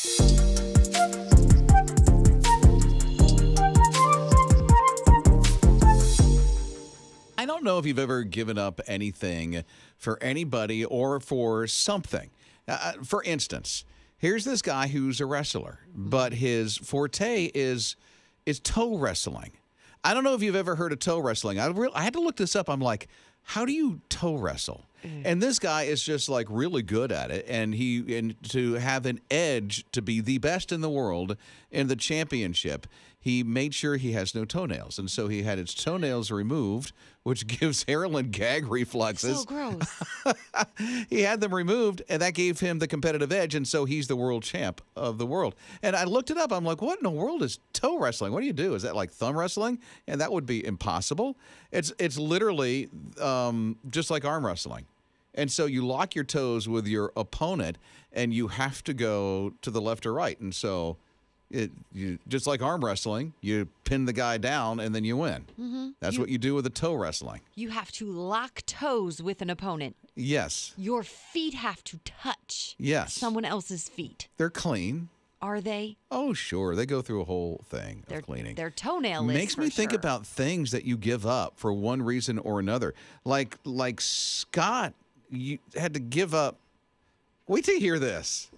I don't know if you've ever given up anything for anybody or for something. Uh, for instance, here's this guy who's a wrestler, but his forte is is toe wrestling. I don't know if you've ever heard of toe wrestling. I, re- I had to look this up. I'm like, how do you toe wrestle? Mm. And this guy is just like really good at it, and he and to have an edge to be the best in the world in the championship, he made sure he has no toenails, and so he had his toenails removed, which gives Harlan gag reflexes. So gross. he had them removed, and that gave him the competitive edge, and so he's the world champ of the world. And I looked it up. I'm like, what in the world is toe wrestling? What do you do? Is that like thumb wrestling? And that would be impossible. It's it's literally um, just like arm wrestling. And so you lock your toes with your opponent, and you have to go to the left or right. And so, it you just like arm wrestling, you pin the guy down, and then you win. Mhm. That's You- what you do with the toe wrestling. You have to lock toes with an opponent. Yes, Your feet have to touch yes, someone else's feet. they're clean. Are they? Oh, sure. They go through a whole thing Their of cleaning. Their toenail is Makes me think sure. about things that you give up for one reason or another. Like like Scott, you had to give up. Wait till you hear this.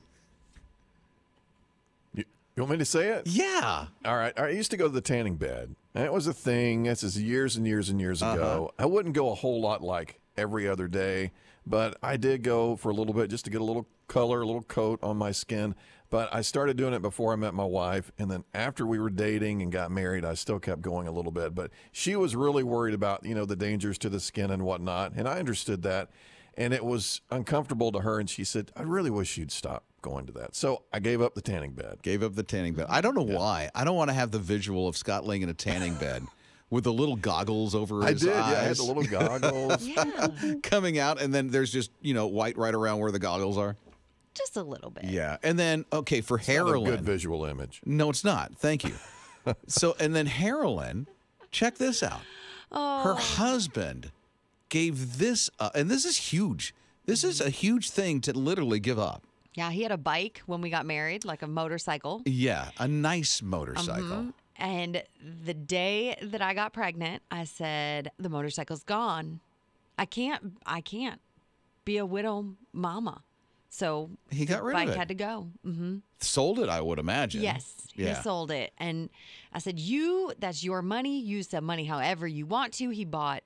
You, want me to say it? Yeah. All right. I used to go to the tanning bed. And it was a thing. This is years and years and years ago. Uh-huh. I wouldn't go a whole lot like every other day, but I did go for a little bit just to get a little color, a little coat on my skin. But I started doing it before I met my wife. And then after we were dating and got married, I still kept going a little bit. But she was really worried about, you know, the dangers to the skin and whatnot. And I understood that. And it was uncomfortable to her. And she said, I really wish you'd stop going to that. So I gave up the tanning bed. Gave up the tanning bed. I don't know why. I don't want to have the visual of Scott laying in a tanning bed with the little goggles over I his did. eyes. Yeah, I had the little goggles. Yeah, coming out, and then there's just you know white right around where the goggles are. just a little bit. Yeah, and then okay for Not a good visual image. No, it's not. Thank you. so, and then Harlan, check this out. Oh, Her husband gave this up, and this is huge. This is a huge thing to literally give up. yeah. He had a bike when we got married, like a motorcycle. Yeah, a nice motorcycle. Mhm. And the day that I got pregnant, I said, the motorcycle's gone. I can't, I can't be a widow mama. So He got rid of bike it. had to go. hmm Sold it, I would imagine. Yes, Yeah. he sold it. And I said, You, that's your money. Use the money however you want to. He bought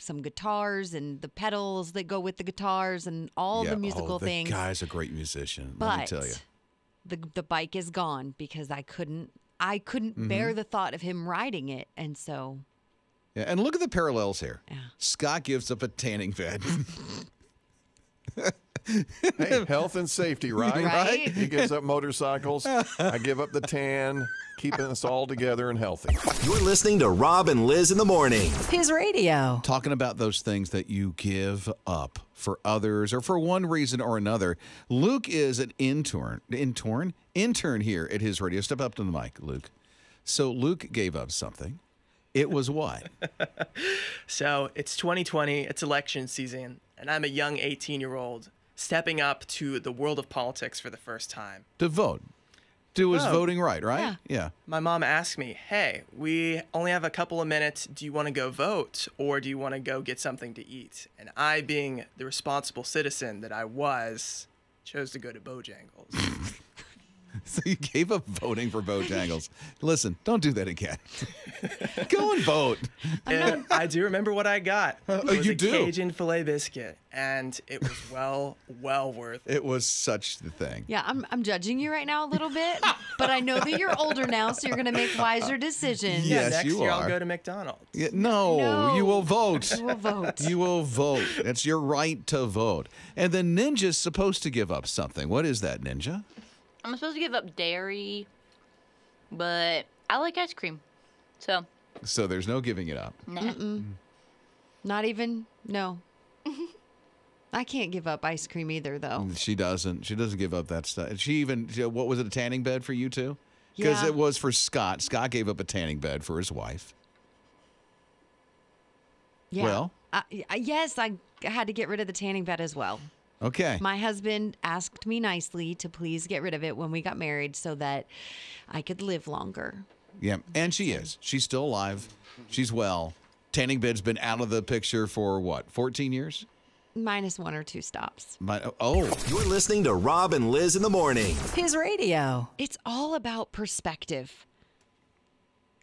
some guitars and the pedals that go with the guitars and all Yeah, the musical oh, the things. guy's a great musician. but let me tell you. the the bike is gone because I couldn't I couldn't Mm-hmm. bear the thought of him riding it. And so Yeah, and look at the parallels here. Yeah. Scott gives up a tanning bed. Hey, health and safety, right? Right? He gives up motorcycles. I give up the tan, keeping us all together and healthy. You're listening to Rob and Liz in the morning. His radio. Talking about those things that you give up for others or for one reason or another. Luke is an intern, intern, intern here at his radio. Step up to the mic, Luke. So Luke gave up something. It was what? So it's 2020, it's election season, and I'm a young 18 year old stepping up to the world of politics for the first time. to vote. Do his Oh. voting right, right? Yeah. yeah. My mom asked me, Hey, we only have a couple of minutes. Do you want to go vote or do you want to go get something to eat? And I, being the responsible citizen that I was, chose to go to Bojangles. So you gave up voting for Bojangles. Listen, don't do that again. Go and vote. and I do remember what I got. Oh, it was you a do? Cajun filet biscuit, and it was well, well worth it. It was such the thing. yeah, I'm I'm judging you right now a little bit, but I know that you're older now, so you're gonna make wiser decisions. Yeah. Yeah, Yes, next you year are. I'll go to McDonald's. Yeah, no, No. you will vote. You will vote. You will vote. It's your right to vote. And the ninja's supposed to give up something. What is that, ninja? I'm supposed to give up dairy, but I like ice cream. So, So there's no giving it up. nah. Not even no. I can't give up ice cream either, though. Mm, she doesn't. She doesn't give up that stuff. She even what was it a tanning bed for you too? Because Yeah. it was for Scott. Scott gave up a tanning bed for his wife. Yeah. Well? I, I- yes, I had to get rid of the tanning bed as well. Okay. My husband asked me nicely to please get rid of it when we got married so that I could live longer. Yeah, and she is. She's still alive. She's well. Tanning bed's been out of the picture for what, 14 years? Minus one or two stops. My, oh, You're listening to Rob and Liz in the morning. His radio. It's all about perspective.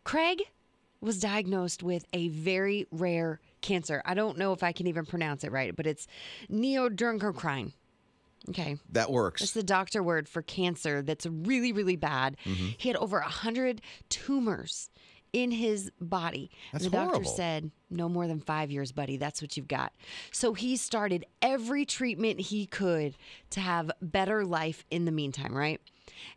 Craig was diagnosed with a very rare cancer. I don't know if I can even pronounce it right, but it's neodrenchocrine. Okay. that works. It's the doctor word for cancer that's really, really bad. Mm-hmm. He had over a hundred tumors in his body. That's the doctor horrible. said, no more than five years, buddy. That's what you've got. So he started every treatment he could to have better life in the meantime, right?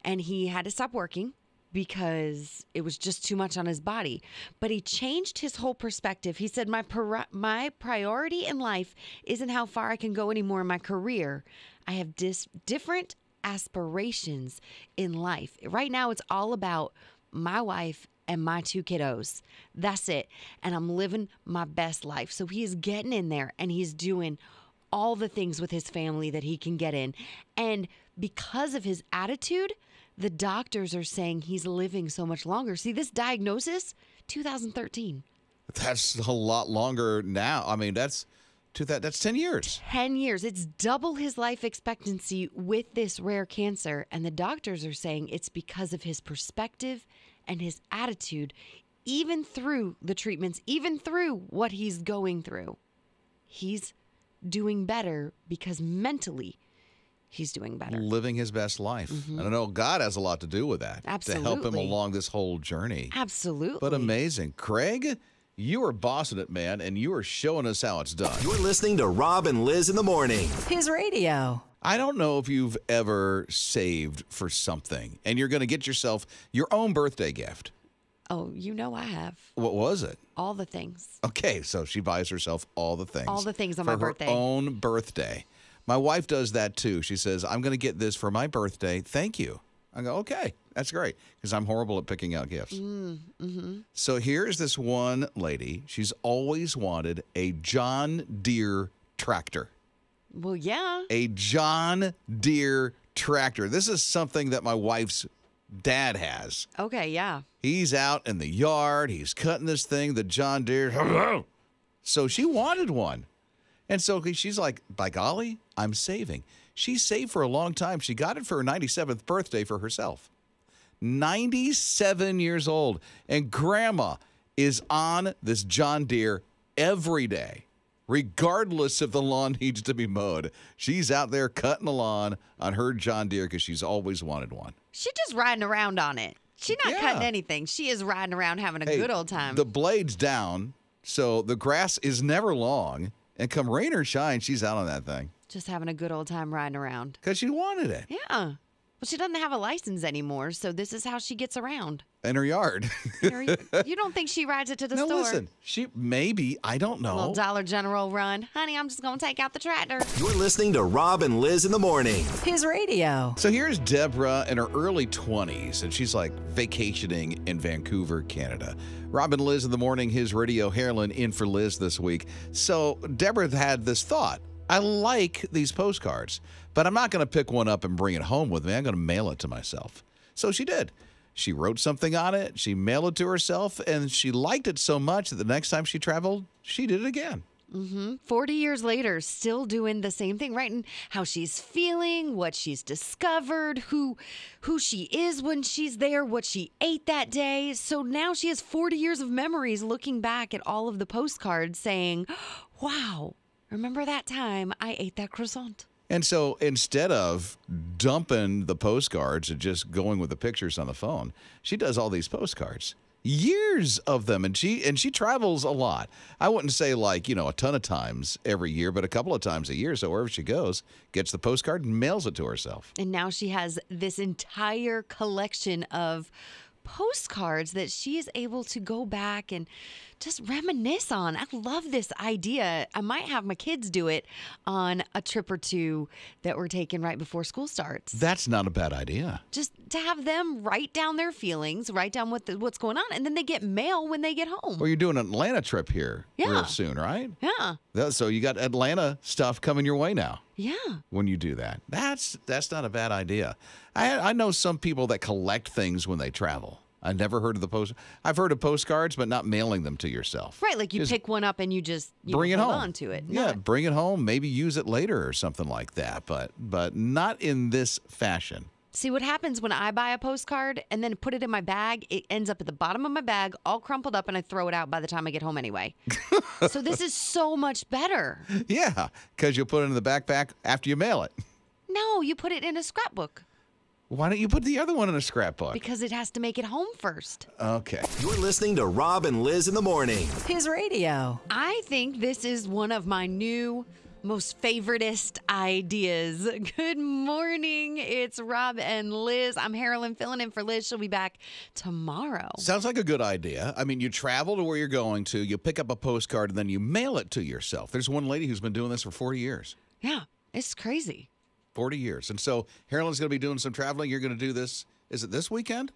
And he had to stop working because it was just too much on his body. But he changed his whole perspective. He said, "My pri- my priority in life isn't how far I can go anymore in my career. I have dis- different aspirations in life. Right now, it's all about my wife." And my two kiddos. That's it. And I'm living my best life. So he's getting in there and he's doing all the things with his family that he can get in. And because of his attitude, the doctors are saying he's living so much longer. See, this diagnosis, 2013. That's a lot longer now. I mean, that's to that that's 10 years. 10 years. It's double his life expectancy with this rare cancer. And the doctors are saying it's because of his perspective and his attitude, even through the treatments, even through what he's going through. He's doing better because mentally he's doing better. Living his best life. Mm-hmm. And I know God has a lot to do with that. To help him along this whole journey. Absolutely. But amazing. Craig, you are bossing it, man, and you are showing us how it's done. You're listening to Rob and Liz in the morning. His radio. I don't know if you've ever saved for something and you're going to get yourself your own birthday gift. Oh, you know I have What was it? all the things. Okay, so she buys herself all the things. All the things on for my her birthday. own birthday. My wife does that too. She says, "I'm going to get this for my birthday. Thank you." I go, "Okay, that's great," because I'm horrible at picking out gifts. Mm, mm-hmm. So here's this one lady. She's always wanted a John Deere tractor. Well, yeah. A John Deere tractor. This is something that my wife's dad has. Okay, yeah. He's out in the yard. He's cutting this thing, the John Deere. So she wanted one. And so she's like, by golly, I'm saving. She saved for a long time. She got it for her 97th birthday for herself. 97 years old. And grandma is on this John Deere every day, regardless if the lawn needs to be mowed. She's out there cutting the lawn on her John Deere because she's always wanted one. She's just riding around on it. She's not cutting anything. She is riding around having a Hey, good old time. The blade's down, so the grass is never long. And come rain or shine, she's out on that thing just having a good old time riding around. because she wanted it Yeah. Well, she doesn't have a license anymore, so this is how she gets around. in her yard. Or You you don't think she rides it to the no, store? listen, she maybe I don't A little know. Dollar General run. Honey, I'm just going to take out the tractor. You're listening to Rob and Liz in the morning. His radio. So here's Deborah in her early 20s, and she's like vacationing in Vancouver, Canada. Rob and Liz in the morning, his radio Harlan in for Liz this week. So Deborah had this thought I like these postcards, but I'm not going to pick one up and bring it home with me. I'm going to mail it to myself. So she did. She wrote something on it, she mailed it to herself, and she liked it so much that the next time she traveled, she did it again. Mm-hmm. 40 years later, still doing the same thing, writing how she's feeling, what she's discovered, who who she is when she's there, what she ate that day. So now she has 40 years of memories looking back at all of the postcards saying, "Wow, remember that time I ate that croissant?" And so instead of dumping the postcards and just going with the pictures on the phone, she does all these postcards. Years of them and she and she travels a lot. I wouldn't say like, you know, a ton of times every year, but a couple of times a year. So wherever she goes, gets the postcard and mails it to herself. And now she has this entire collection of postcards that she is able to go back and just reminisce on. I love this idea. I might have my kids do it on a trip or two that we're taking right before school starts. That's not a bad idea. just to have them write down their feelings, write down what the, what's going on, and then they get mail when they get home. Well, you're doing an Atlanta trip here Yeah. real soon, right? yeah, That- So you got Atlanta stuff coming your way now. yeah. when you do that. That's that's not a bad idea. I I know some people that collect things when they travel. I never heard of the post. I've heard of postcards, but not mailing them to yourself. Right, like you Just pick one up and you just you bring it home. on to it. Yeah, Not- bring it home. Maybe use it later or something like that. But but not in this fashion. See what happens when I buy a postcard and then put it in my bag? It ends up at the bottom of my bag, all crumpled up, and I throw it out by the time I get home anyway. so this is so much better. Yeah, because you'll put it in the backpack after you mail it. No, you put it in a scrapbook Why don't you put the other one in a scrapbook? because it has to make it home first. Okay. You're listening to Rob and Liz in the morning. His radio. I think this is one of my new most favoritist ideas. Good morning. It's Rob and Liz. I'm Harlan filling in for Liz. She'll be back tomorrow. Sounds like a good idea. I mean, you travel to where you're going to, you pick up a postcard, and then you mail it to yourself. There's one lady who's been doing this for 40 years. Yeah, it's crazy. 40 years. And so Harlan's going to be doing some traveling. You're going to do this. Is it this weekend?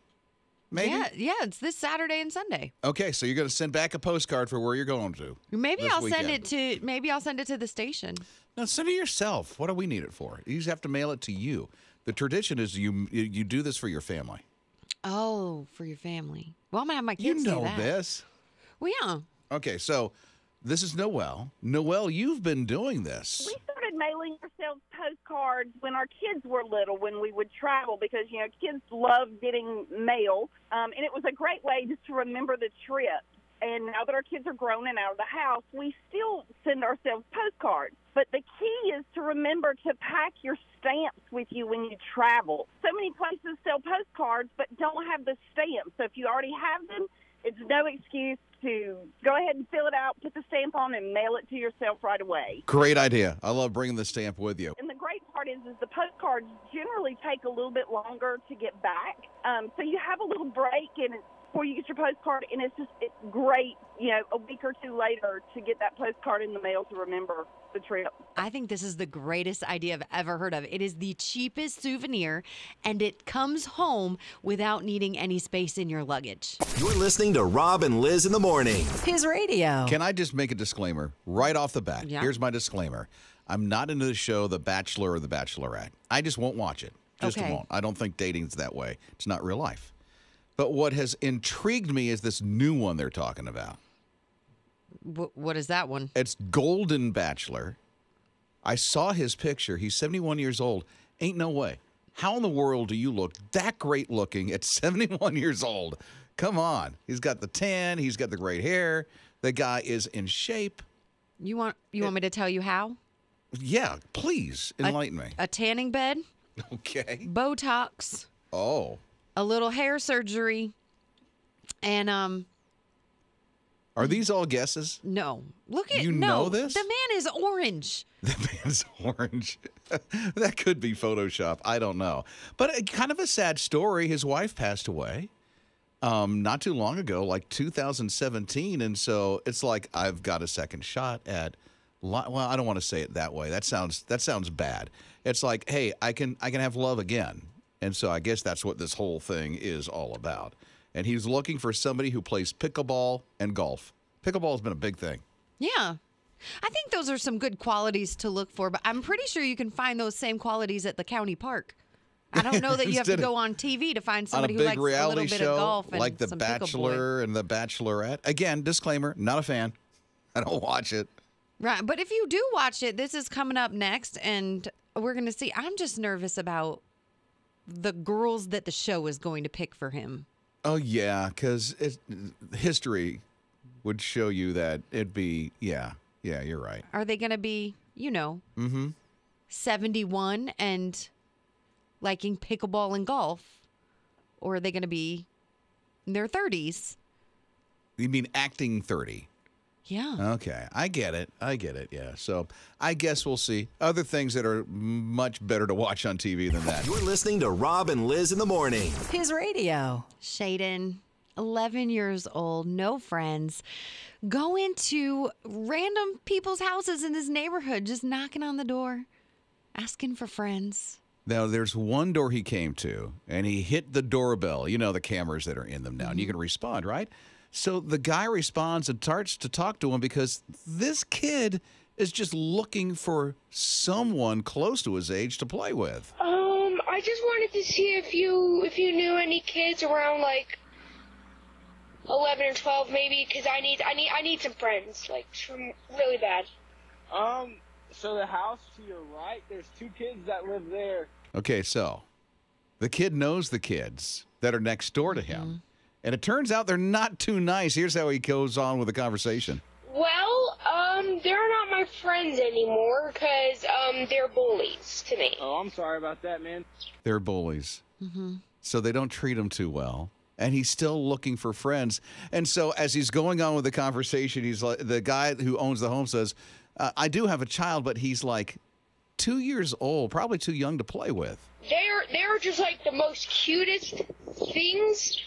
Maybe? Yeah, yeah, it's this Saturday and Sunday. Okay, so you're going to send back a postcard for where you're going to. Maybe I'll send it to maybe I'll send it to the station. No, send it yourself. What do we need it for? You just have to mail it to you. The tradition is you you- you do this for your family. Oh, for your family. Well, I'm gonna have my You kids know do that. this. Well, yeah. Okay, so this is Noel. Noel, you've been doing this. Started mailing ourselves postcards when our kids were little, when we would travel, because you know kids love getting mail, um, and it was a great way just to remember the trip. And now that our kids are grown and out of the house, we still send ourselves postcards. But the key is to remember to pack your stamps with you when you travel. So many places sell postcards but don't have the stamps. So if you already have them, it's no excuse to go ahead and fill it out, put the stamp on, and mail it to yourself right away. Great idea. I love bringing the stamp with you. And the great part is, is the postcards generally take a little bit longer to get back. Um, so you have a little break and it's before you get your postcard, and it's just it's great, you know, a week or two later to get that postcard in the mail to remember the trip. I think this is the greatest idea I've ever heard of. It is the cheapest souvenir and it comes home without needing any space in your luggage. You're listening to Rob and Liz in the morning. His radio. Can I just make a disclaimer right off the bat? Yeah. Here's my disclaimer. I'm not into the show The Bachelor or The Bachelorette. I just won't watch it. Just Okay. won't. I don't think dating's that way. It's not real life. But what has intrigued me is this new one they're talking about. Wh- what is that one? It's Golden Bachelor. I saw his picture. He's 71 years old. Ain't no way. How in the world do you look that great looking at 71 years old? Come on. He's got the tan, he's got the great hair. The guy is in shape. You want you want me to tell you how? Yeah, please enlighten me. A tanning bed, Okay. Botox, Oh, a little hair surgery, and um are these all guesses? no. Look at You no. know this? The man is orange. The man's orange. that could be Photoshop. I don't know. But kind of a sad story. His wife passed away um, not too long ago, like 2017. And so it's like I've got a second shot at. Well, I don't want to say it that way. That sounds that sounds bad. It's like, hey, I can I can have love again. And so I guess that's what this whole thing is all about. And he's looking for somebody who plays pickleball and golf. Pickleball has been a big thing. Yeah. I think those are some good qualities to look for, but I'm pretty sure you can find those same qualities at the county park. I don't know that you have to go on TV to find on a somebody who likes a reality little bit show of golf and like The some pickleball. Bachelor and The Bachelorette. Again, disclaimer, not a fan. I don't watch it. Right, but if you do watch it, this is coming up next, and we're going to see. I'm just nervous about the girls that the show is going to pick for him. Oh yeah, because history would show you that it'd be yeah, yeah. You're right. Are they going to be, you know, Mm-hmm. 71 and liking pickleball and golf, or are they going to be in their 30s? You mean acting thirty? Yeah. Okay, I get it. I get it. Yeah. So I guess we'll see other things that are much better to watch on TV than that. You're listening to Rob and Liz in the morning. His radio. Shaden, 11 years old, no friends, go into random people's houses in this neighborhood, just knocking on the door, asking for friends. Now, there's one door he came to, and he hit the doorbell. You know, the cameras that are in them now, and you mm-hmm. can respond, right? So the guy responds and starts to talk to him because this kid is just looking for someone close to his age to play with. Um, I just wanted to see if you if you knew any kids around like eleven or twelve, maybe, because I need I need I need some friends, like some really bad. Um, so the house to your right, there's two kids that live there. Okay, so the kid knows the kids that are next door to him. And it turns out they're not too nice. Here's how he goes on with the conversation. Well, um, they're not my friends anymore because um they're bullies to me. Oh, I'm sorry about that, man. They're bullies. Mm-hmm. So they don't treat him too well. And he's still looking for friends. And so as he's going on with the conversation, he's like, the guy who owns the home says, uh, I do have a child, but he's like two years old, probably too young to play with. They're they're just like the most cutest things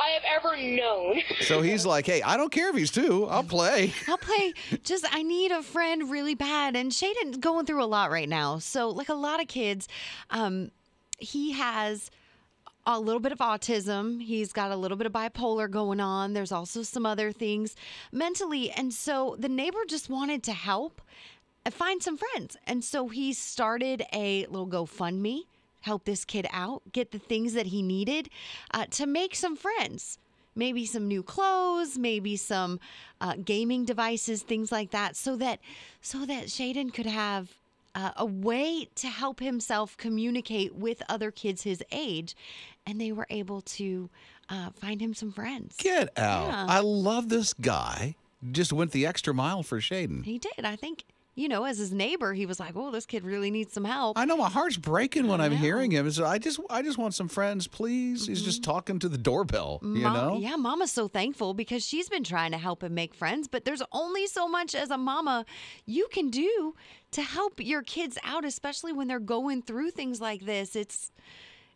I have ever known. So he's like, hey, I don't care if he's two, I'll play. I'll play. Just I need a friend really bad, and Shaden's going through a lot right now. So, like a lot of kids, um, he has a little bit of autism. He's got a little bit of bipolar going on. There's also some other things mentally, and so the neighbor just wanted to help find some friends, and so he started a little GoFundMe. Help this kid out, get the things that he needed uh, to make some friends maybe some new clothes, maybe some uh, gaming devices, things like that, so that so that Shaden could have uh, a way to help himself communicate with other kids his age, and they were able to uh, find him some friends. Get out. Yeah. I love this guy. Just went the extra mile for Shaden. He did. I think you know, as his neighbor, he was like, "Oh, this kid really needs some help." I know my heart's breaking when I'm hearing him. So I just I just want some friends, please. He's just mm-hmm. talking to the doorbell, you Mom- know? Yeah, mama's so thankful because she's been trying to help him make friends, but there's only so much as a mama you can do to help your kids out, especially when they're going through things like this. It's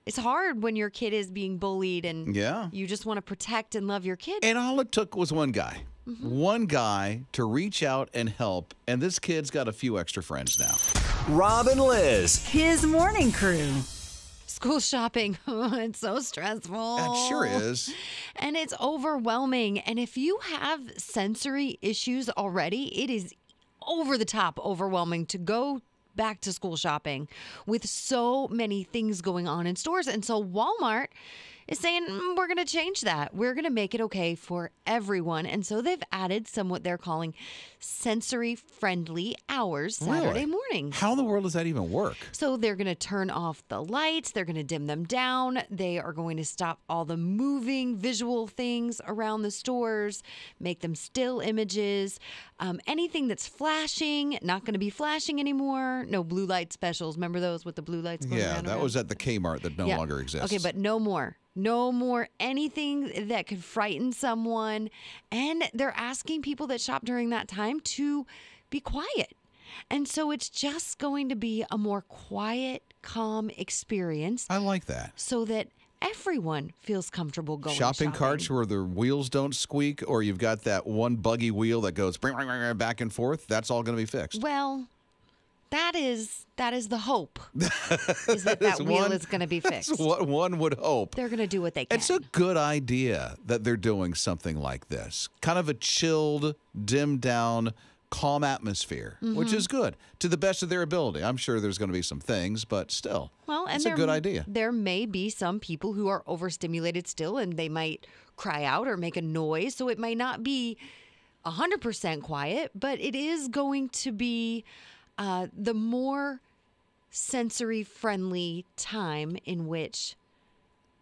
it's hard when your kid is being bullied and Yeah. you just want to protect and love your kid. And all it took was one guy. Mm-hmm. One guy to reach out and help, and this kid's got a few extra friends now. Rob and Liz. His morning crew. School shopping, oh, it's so stressful. That sure is. And it's overwhelming. And if you have sensory issues already, it is over the top overwhelming to go back to school shopping with so many things going on in stores. And so Walmart is saying, "Mm, we're going to change that. We're going to make it okay for everyone. And so they've added some what they're calling sensory friendly hours Saturday Really? mornings. How in the world does that even work? So they're going to turn off the lights, they're going to dim them down, they are going to stop all the moving visual things around the stores, make them still images. Um, anything that's flashing, not going to be flashing anymore. No blue light specials. Remember those with the blue lights going Yeah, that around? was at the Kmart that no Yeah. longer exists. Okay, but no more. No more anything that could frighten someone. And they're asking people that shop during that time to be quiet. And so it's just going to be a more quiet, calm experience I like that. so that everyone feels comfortable going shopping shopping, carts where the wheels don't squeak, or you've got that one buggy wheel that goes back and forth. That's all going to be fixed. Well, that is that is the hope. is that that That's wheel one- is going to be That's fixed. what one would hope. They're going to do what they can. It's a good idea that they're doing something like this. Kind of a chilled, dimmed down, calm atmosphere, which Mm-hmm. is good to the best of their ability. I'm sure there's going to be some things, but still, Well, and it's a good idea. There may be some people who are overstimulated still and they might cry out or make a noise. So it may not be 100% quiet, but it is going to be uh, the more sensory friendly time in which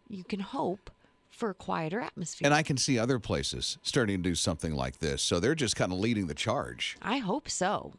you can hope for a quieter atmosphere. And I can see other places starting to do something like this. So they're just kind of leading the charge. I hope so.